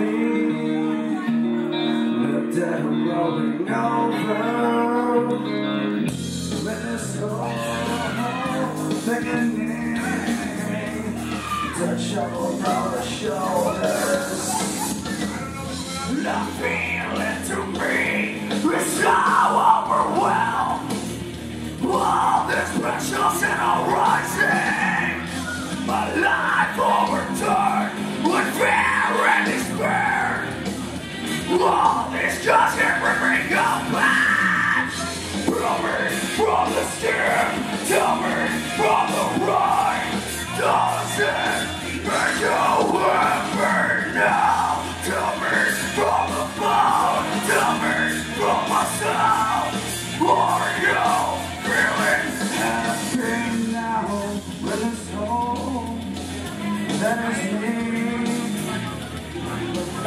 me, the dead rolling over. Let's go, singing, the trouble on the shoulders. The feeling to me, is so overwhelmed. All this pressure's in and arising, my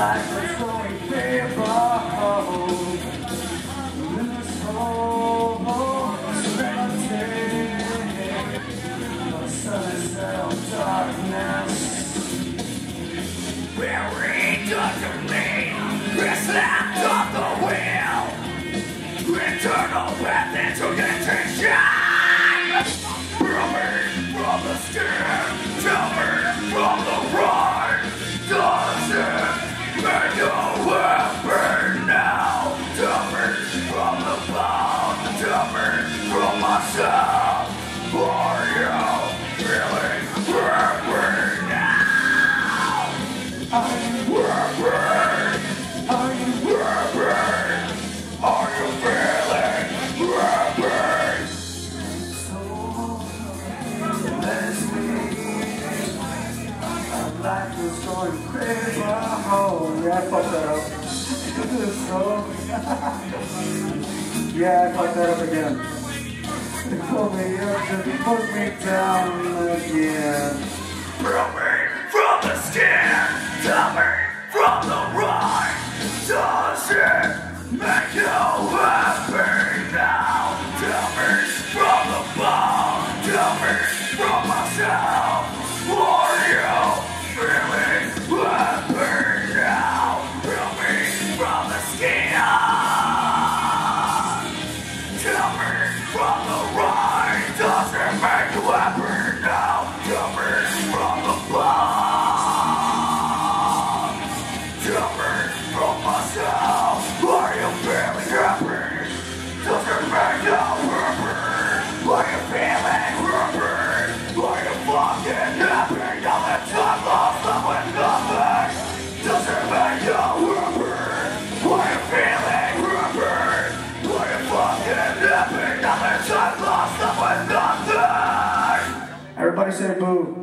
Life is going paper. It's home, serenity. The sun is out of darkness. buried under me? Is left off the wheel. Eternal breath into contention. Oh, yeah, I fucked that up. This is so, yeah, I fucked that up again. They pulled me up and put me down again. From me, from the skin, tell me from the right. Does it make you happy now? Tell me from the bone, tell me from myself. Everybody say boo.